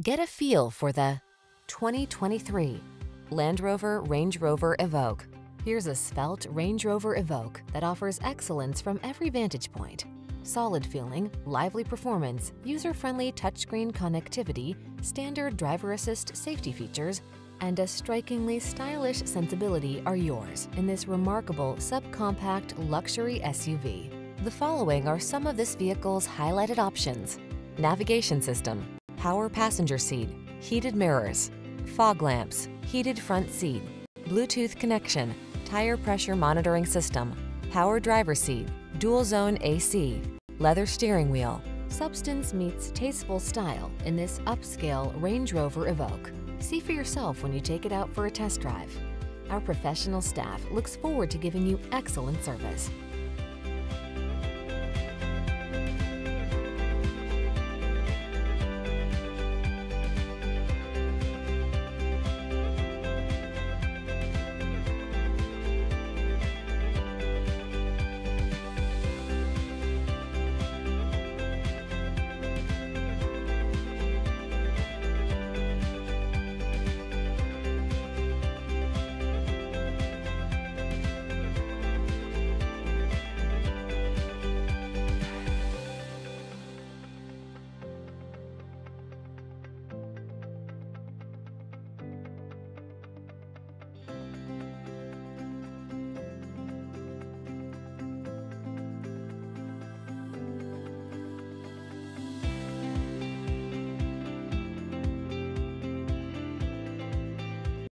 Get a feel for the 2023 Land Rover Range Rover Evoque. Here's a svelte Range Rover Evoque that offers excellence from every vantage point. Solid feeling, lively performance, user-friendly touchscreen connectivity, standard driver assist safety features, and a strikingly stylish sensibility are yours in this remarkable subcompact luxury SUV. The following are some of this vehicle's highlighted options. Navigation system, power passenger seat, heated mirrors, fog lamps, heated front seat, Bluetooth connection, tire pressure monitoring system, power driver seat, dual zone AC, leather steering wheel. Substance meets tasteful style in this upscale Range Rover Evoque. See for yourself when you take it out for a test drive. Our professional staff looks forward to giving you excellent service.